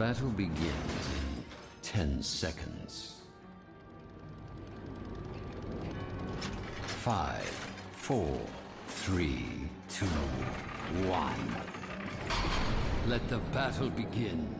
battle begins in 10 seconds. Five, four, three, two, one. Let the battle begin.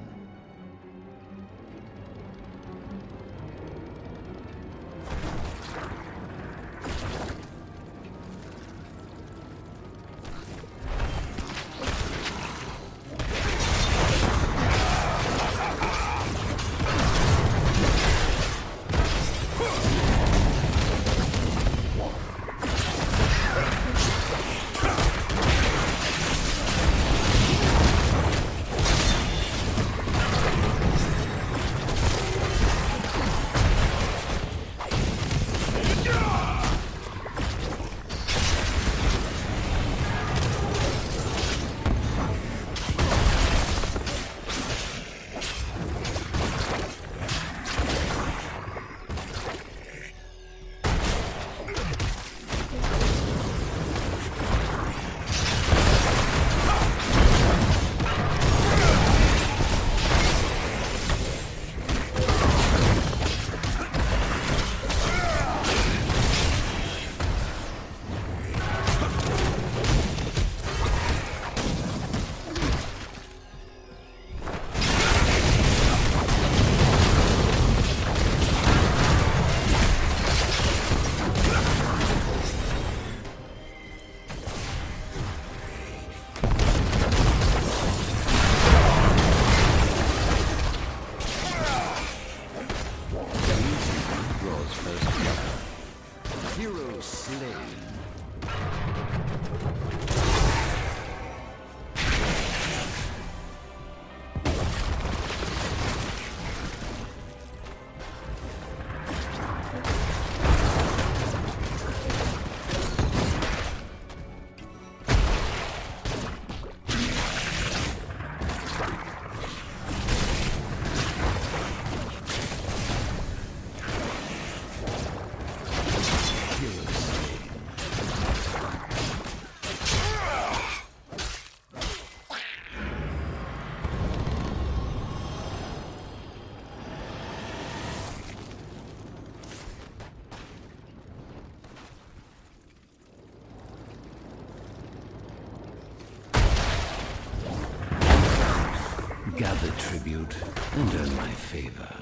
And earn my favor.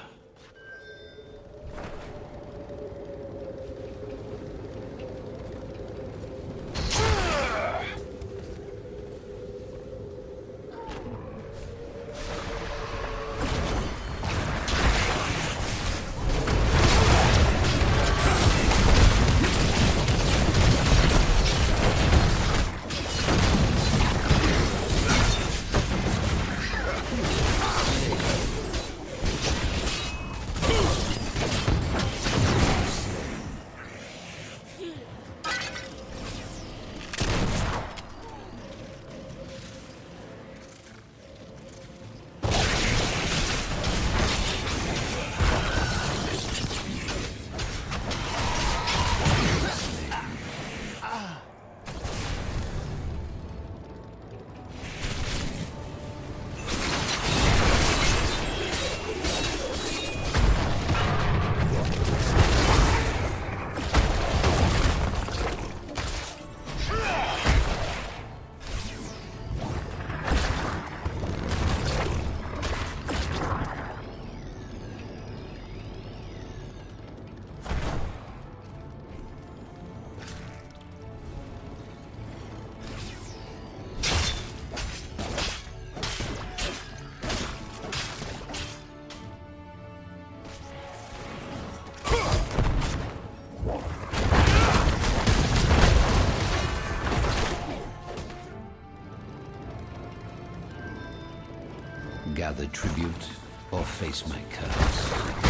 Gather tribute or face my curse.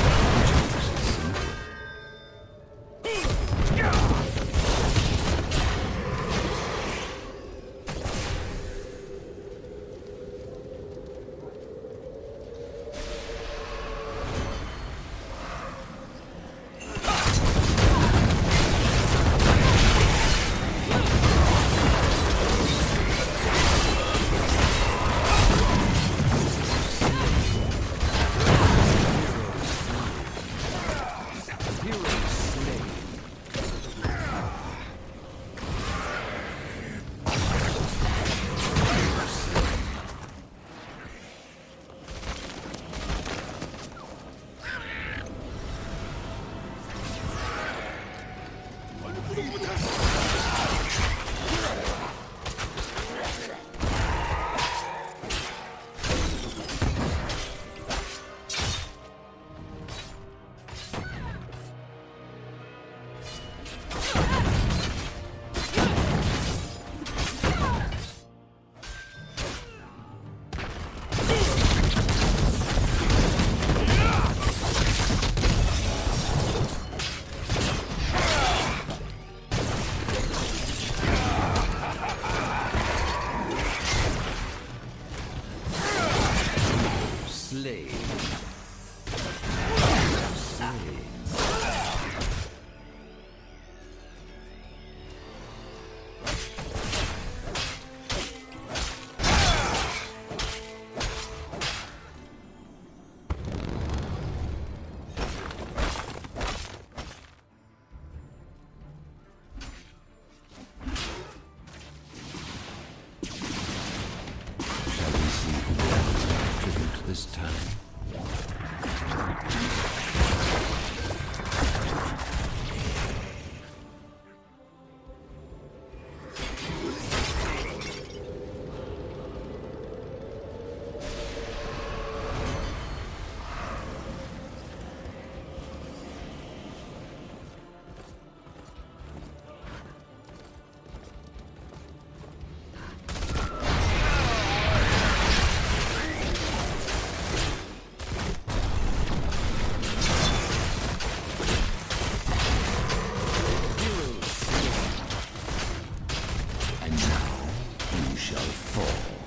blade. Shall fall.